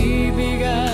ibigay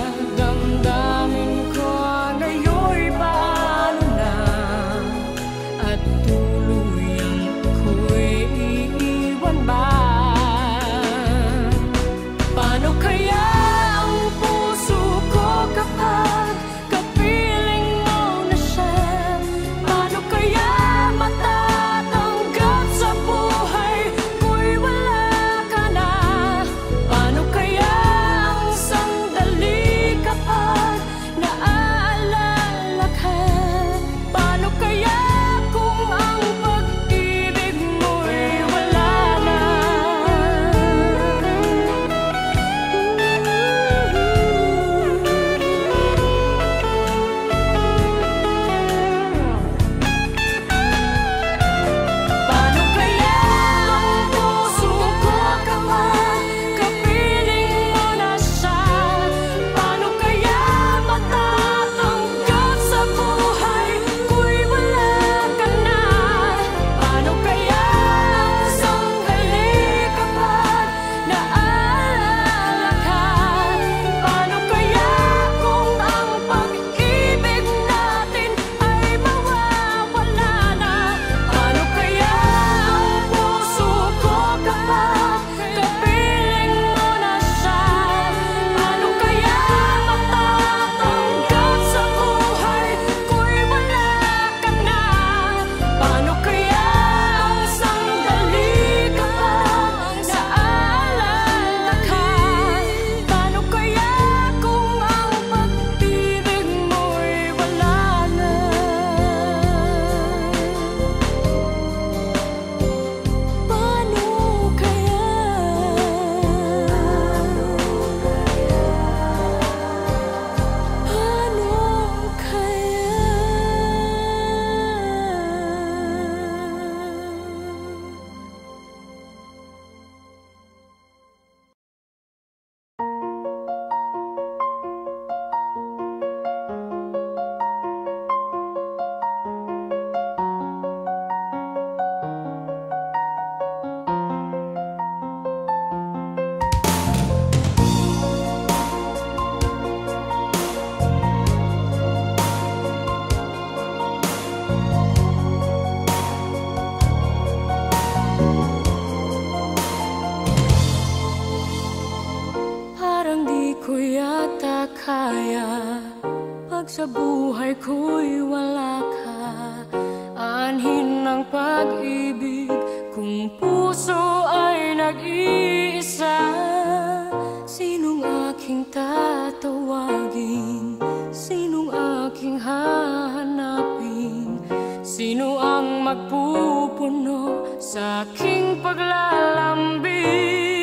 Sino ang magpupuno sa aking paglalambing?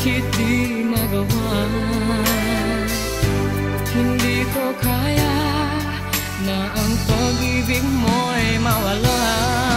Bakit di magawa? Hindi ko kaya na ang pag-ibig mo'y mawala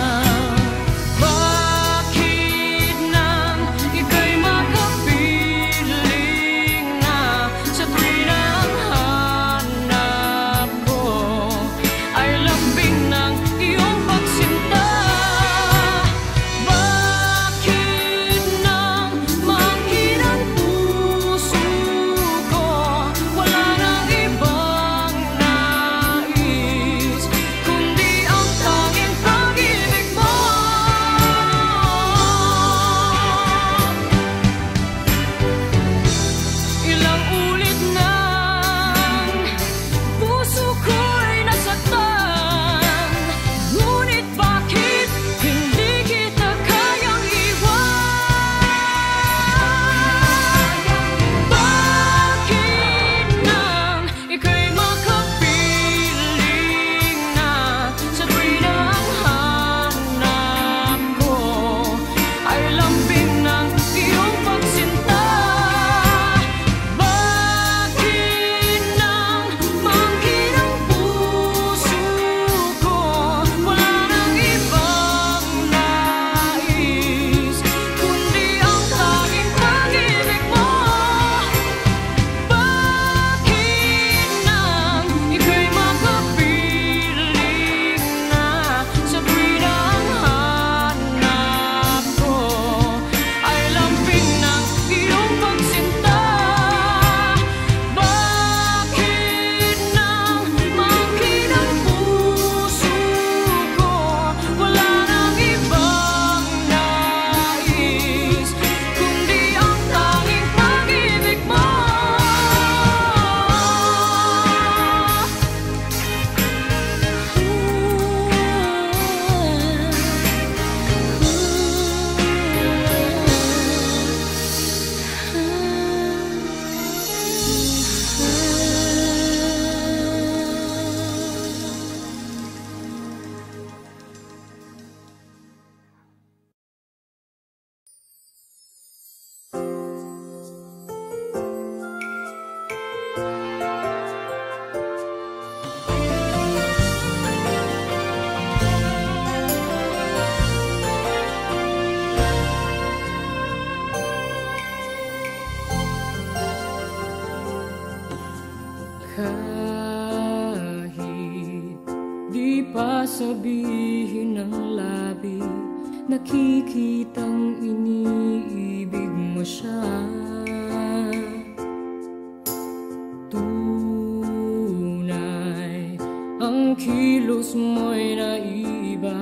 ang kilos mo'y naiba.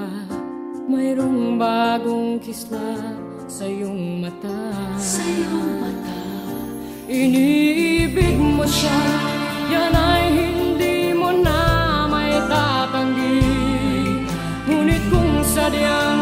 Mayroong bagong kisla sa iyong mata. Sa iyong mata. Iniibig mo siya Yan ay hindi mo na may tatanggi. Ngunit kung sadyang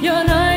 yan ay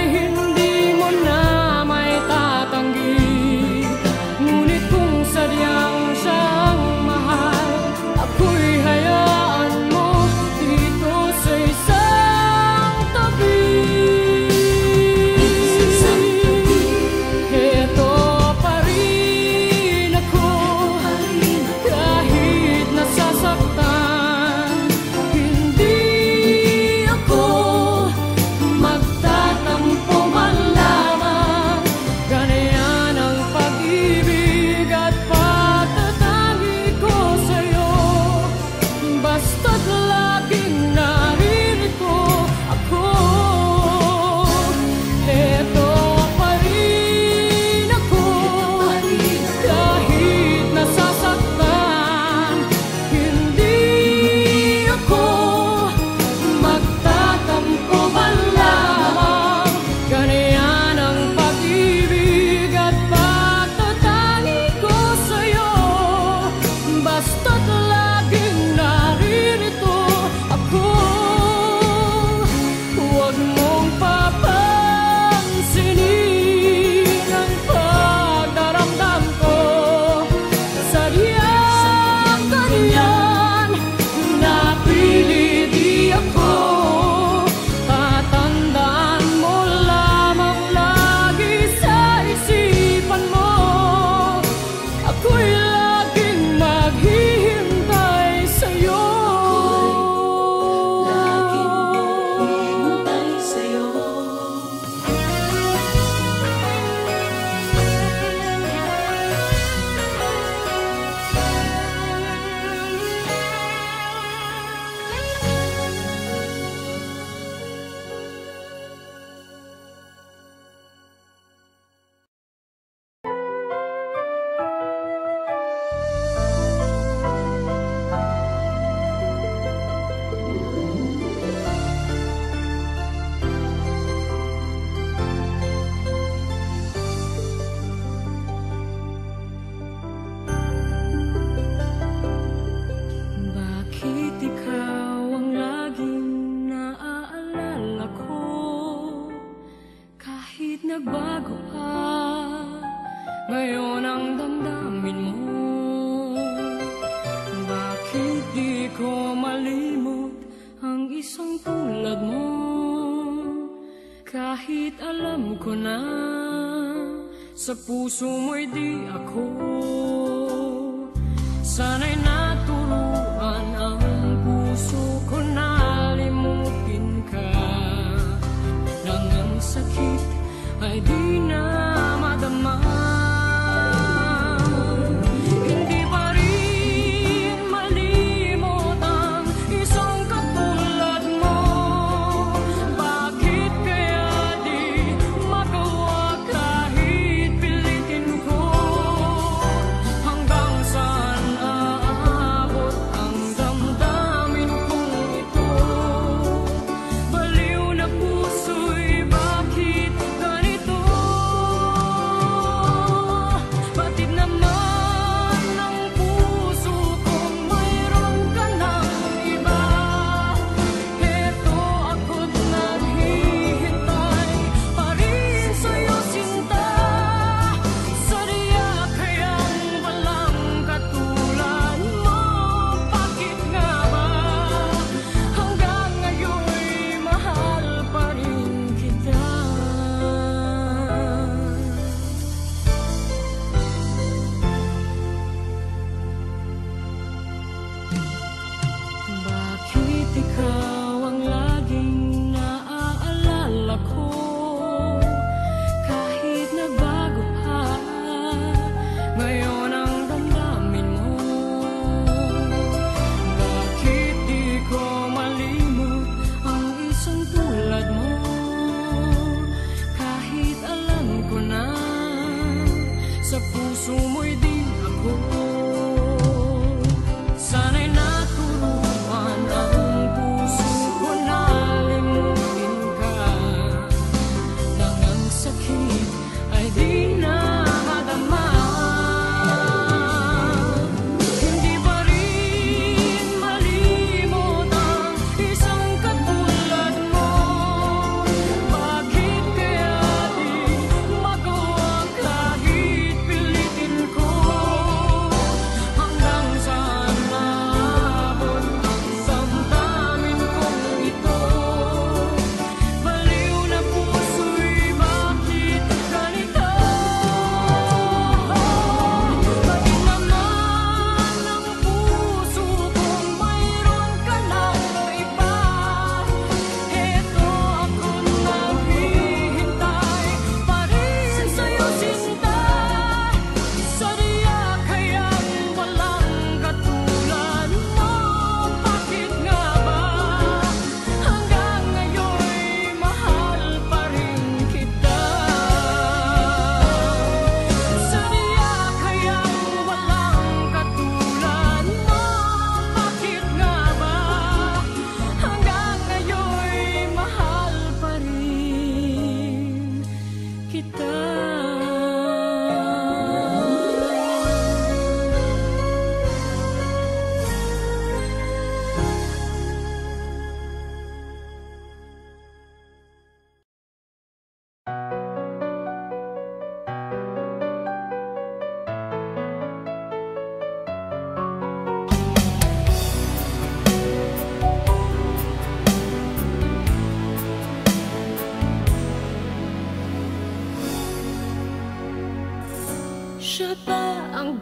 Mo'y di ako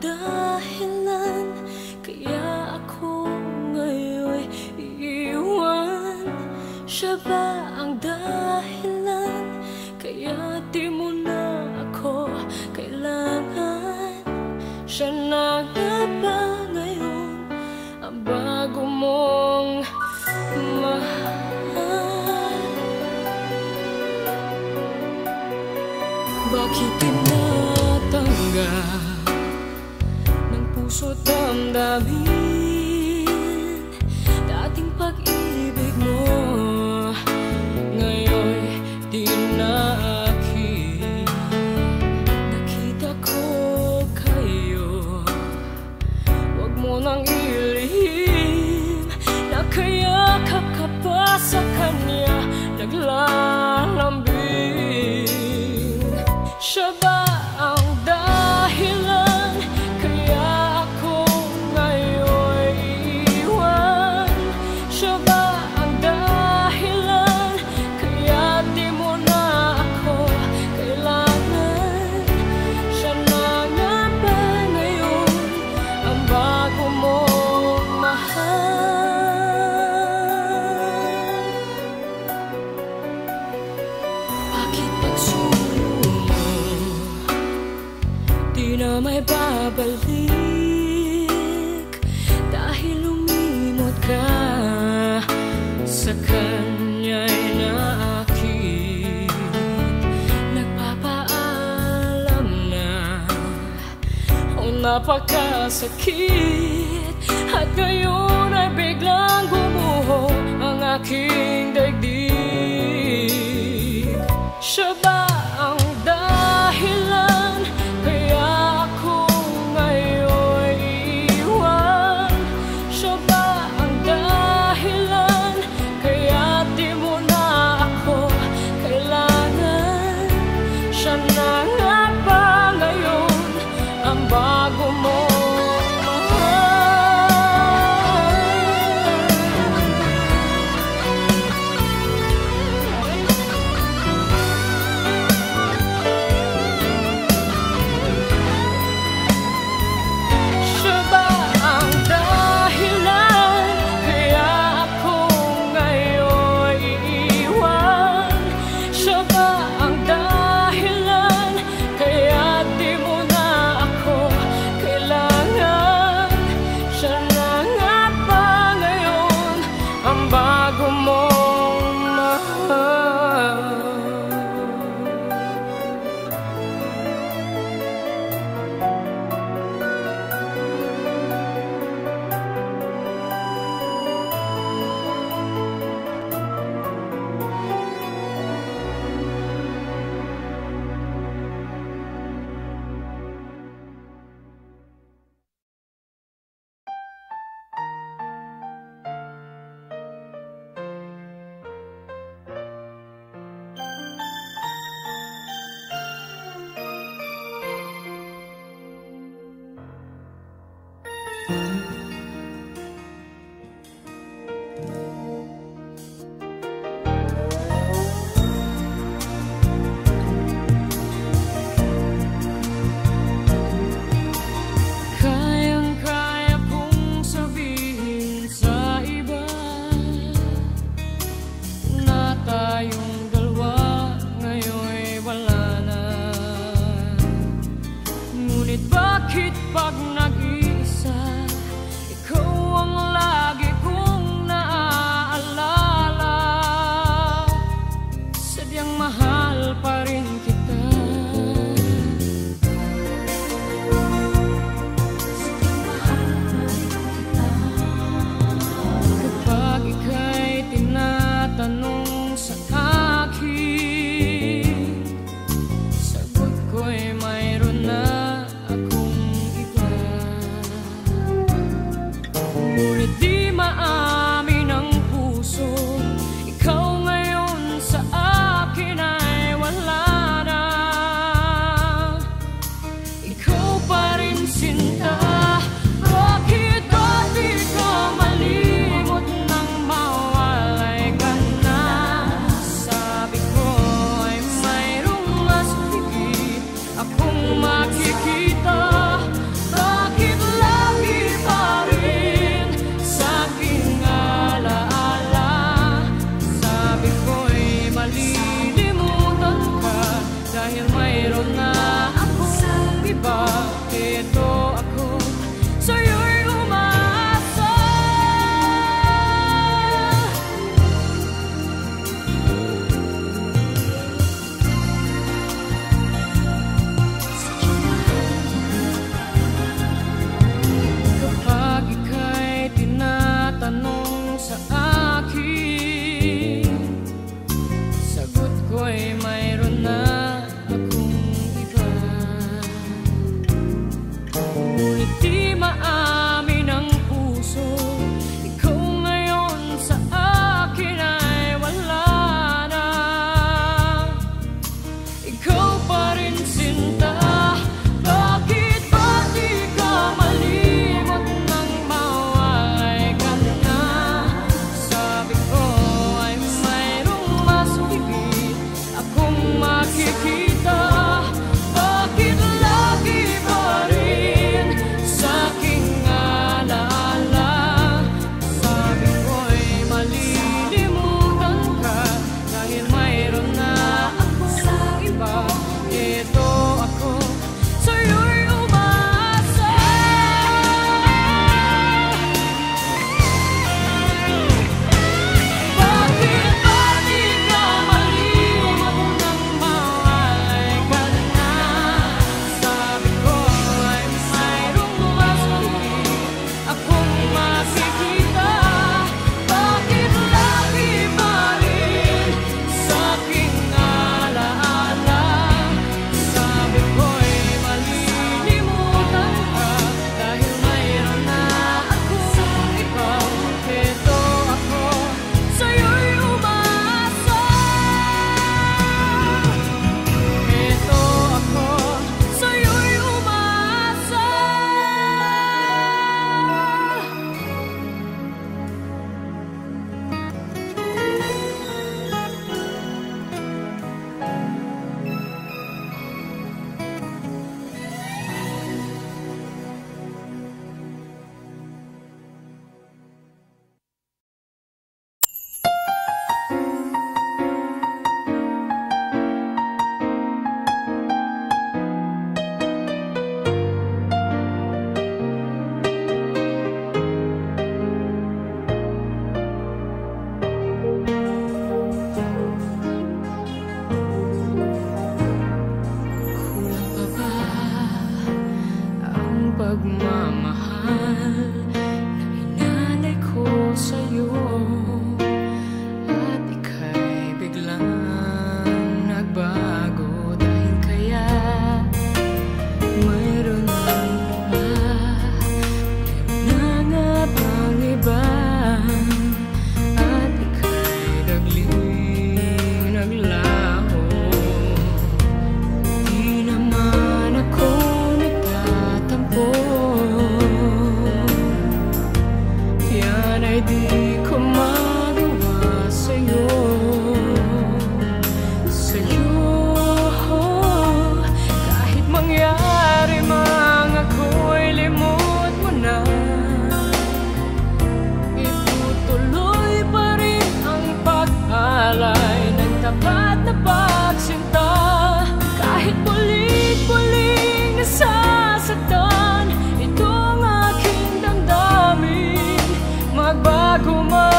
dahilan Kaya ako ngayon iiwan. Siya ba a key. annonce Come on.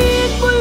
It